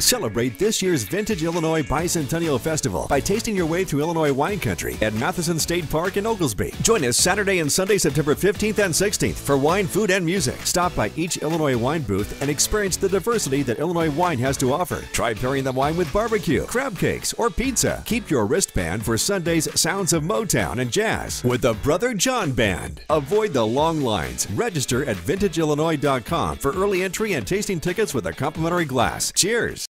Celebrate this year's Vintage Illinois Bicentennial Festival by tasting your way through Illinois wine country at Matthiessen State Park in Oglesby. Join us Saturday and Sunday, September 15th and 16th for wine, food, and music. Stop by each Illinois wine booth and experience the diversity that Illinois wine has to offer. Try pairing the wine with barbecue, crab cakes, or pizza. Keep your wristband for Sunday's Sounds of Motown and Jazz with the Brother John Band. Avoid the long lines. Register at vintageillinois.com for early entry and tasting tickets with a complimentary glass. Cheers!